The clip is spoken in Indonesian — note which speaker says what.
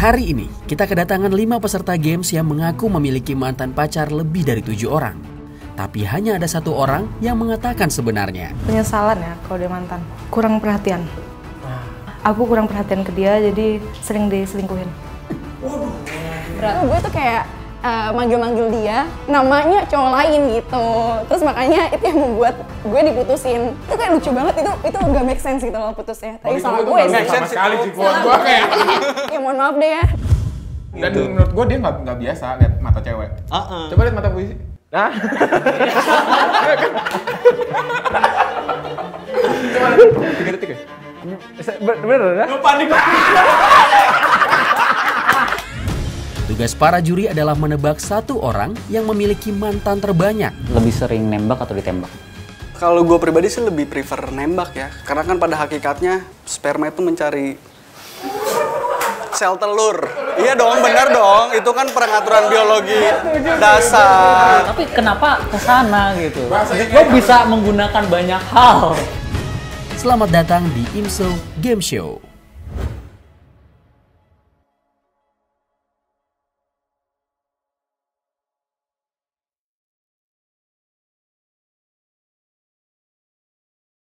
Speaker 1: Hari ini, kita kedatangan lima peserta games yang mengaku memiliki mantan pacar lebih dari tujuh orang. Tapi hanya ada satu orang yang mengatakan sebenarnya.
Speaker 2: penyesalan ya kalau dia mantan. Kurang perhatian. Aku kurang perhatian ke dia jadi sering diselingkuhin.
Speaker 3: Berat. Gue tuh kayak eh, manggil-manggil dia namanya cowok lain gitu. Terus makanya itu yang membuat gue diputusin. Itu kayak lucu banget itu itu nggak make sense gitu loh putusnya. Tapi salah gue sih.
Speaker 4: sama sekali sih buat gua kayak
Speaker 3: ya mohon maaf deh ya.
Speaker 4: Dan menurut gua dia nggak nggak biasa lihat mata cewek. Coba lihat mata puisi. Ah coba lihat. Tiga detik ya
Speaker 1: Tugas para juri adalah menebak satu orang yang memiliki mantan terbanyak.
Speaker 5: lebih sering nembak atau ditembak?
Speaker 6: Kalau gue pribadi sih lebih prefer nembak ya. Karena kan pada hakikatnya sperma itu mencari sel telur. Iya dong, benar dong. Itu kan peraturan biologi dasar.
Speaker 5: Tapi kenapa ke sana gitu? Gue bisa menggunakan banyak hal.
Speaker 1: Selamat datang di IMSO Game Show.